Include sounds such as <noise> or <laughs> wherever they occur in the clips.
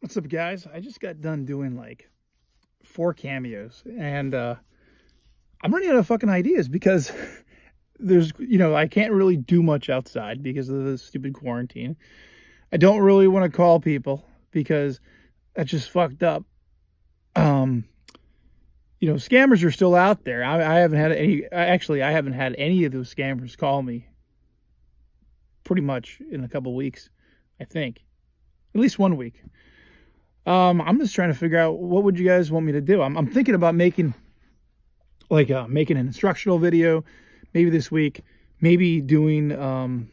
What's up, guys? I just got done doing like four cameos, and uh, I'm running out of fucking ideas because <laughs> there's, you know, I can't really do much outside because of the stupid quarantine. I don't really want to call people because that's just fucked up. Um, you know, scammers are still out there. I, I haven't had any, actually, I haven't had any of those scammers call me pretty much in a couple weeks, I think. At least one week. Um, I'm just trying to figure out what would you guys want me to do. I'm, I'm thinking about making like uh, making an instructional video, maybe this week, maybe doing, um,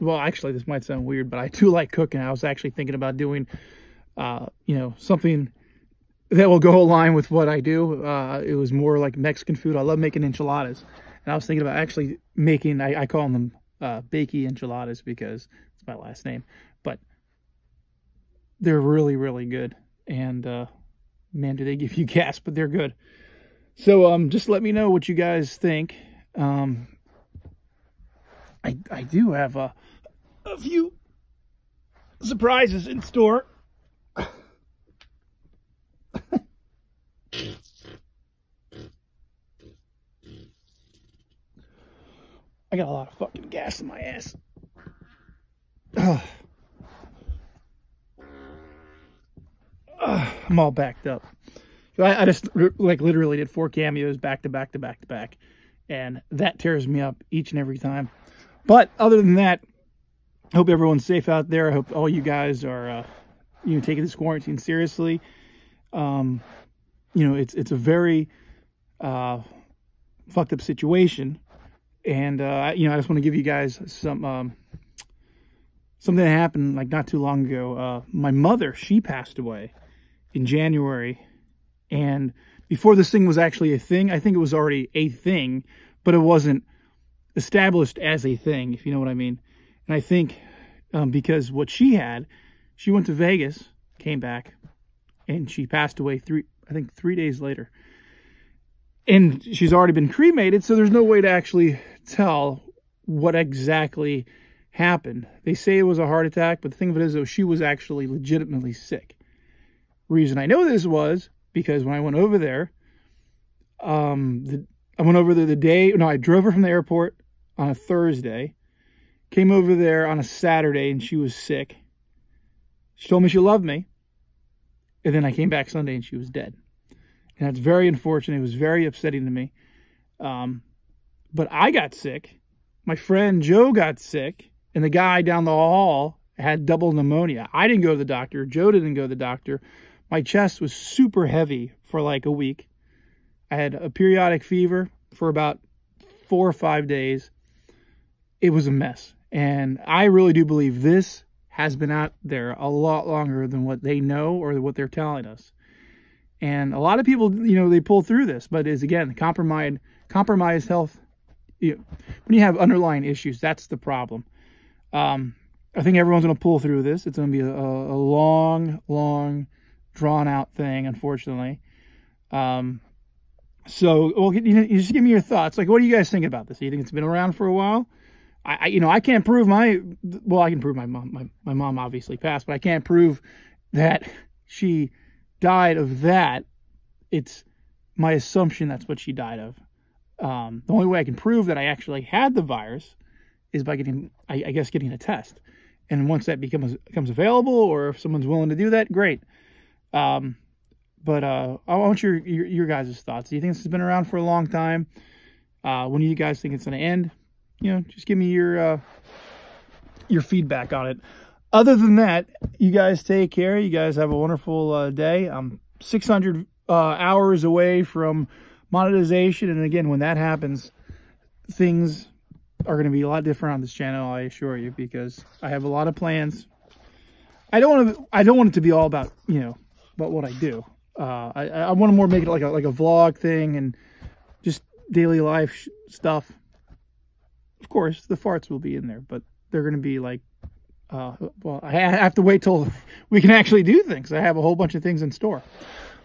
well, actually, this might sound weird, but I do <laughs> like cooking. I was actually thinking about doing, uh, you know, something that will go <laughs> align with what I do. Uh, it was more like Mexican food. I love making enchiladas. And I was thinking about actually making, I, I call them uh, bakey enchiladas because it's my last name. They're really, really good. And uh, man, do they give you <laughs> gas, but they're good. So um, just let me know what you guys think. Um, I, I do have a, a few surprises in store. <laughs> I got a lot of fucking gas in my ass. <sighs> <sighs> <sighs> I'm all backed up. I, I, just like literally did four cameos back to back to back to back, and that tears me up each and every time. But other than that, I hope everyone's safe out there. I hope all you guys are, uh, you know, taking this quarantine seriously. Um, you know, it's it's a very uh, fucked up situation, and uh, you know, I just want to give you guys some um, something that happened like not too long ago. Uh, my mother, she passed away in January. And before this thing was actually a thing, I think it was already a thing, but it wasn't established as a thing, if you know what I mean. And I think um, because what she had, she went to Vegas, came back, and she passed away three, I think three days later. And she's already been cremated, so there's no way to actually tell what exactly happened. They say it was a heart attack, but the thing of it is, though, she was actually legitimately sick reason I know this was because when I went over there, um, the, I went over there the day, no, I drove her from the airport on a Thursday, came over there on a Saturday, and she was sick. She told me she loved me. And then I came back Sunday and she was dead. And that's very unfortunate. It was very upsetting to me. Um, but I got sick. My friend Joe got sick. And the guy down the hall had double pneumonia. I didn't go to the doctor. Joe didn't go to the doctor. My chest was super heavy for like a week. I had a periodic fever for about four or five days. It was a mess. And I really do believe this has been out there a lot longer than what they know or what they're telling us. And a lot of people, you know, they pull through this, but is again, compromised, compromised health. You know, when you have underlying issues, that's the problem. Um, I think everyone's going to pull through this. It's going to be a, a long, long drawn out thing, unfortunately. Um, so, well, you, know, you just give me your thoughts. Like, what do you guys think about this? Do you think it's been around for a while? I, I, you know, I can't prove my, well, I can prove my mom, my, my mom obviously passed, but I can't prove that she died of that. It's my assumption that's what she died of. Um, the only way I can prove that I actually had the virus is by getting, I, I guess, getting a test. And once that becomes becomes available, or if someone's willing to do that, great. Um, but uh, I want your, your, your guys' thoughts. Do you think this has been around for a long time? Uh, when do you guys think it's going to end? You know, just give me your uh, your feedback on it. Other than that, you guys take care. You guys have a wonderful uh, day. I'm 600 uh, hours away from monetization, and again, when that happens, things are going to be a lot different on this channel. I assure you, because I have a lot of plans. I don't want to. I don't want it to be all about you know about what I do. Uh, I, I want to more make it like a, like a vlog thing and just daily life stuff. Of course, the farts will be in there, but they're going to be like, uh, well, I have to wait till <laughs> we can actually do things. I have a whole bunch of things in store.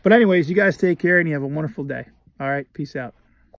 But anyways, you guys take care and you have a wonderful day. All right, peace out.